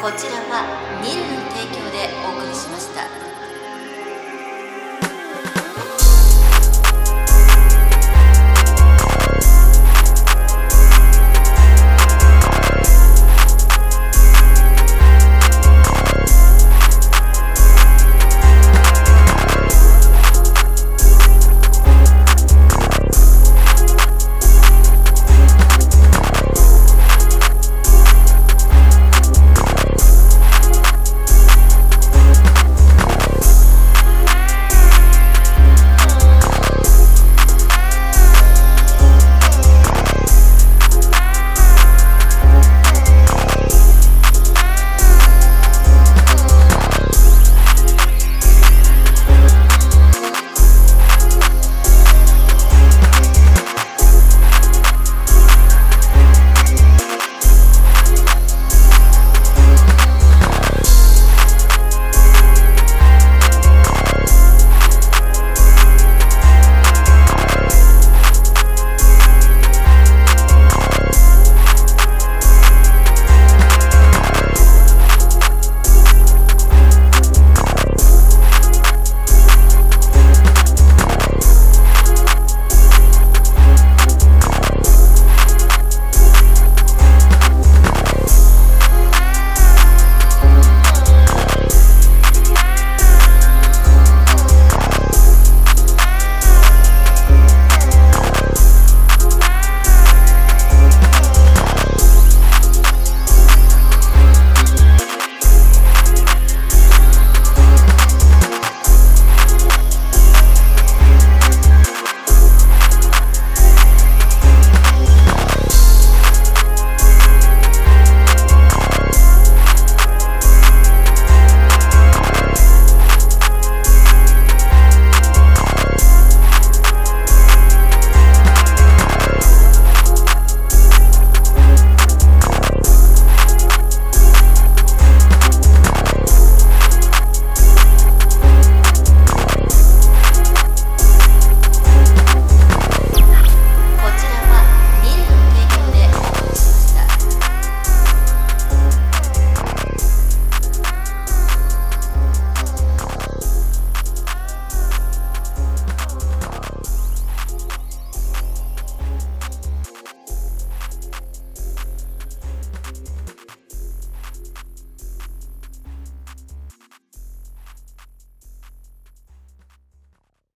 こちらはニルの提供でお送りしました。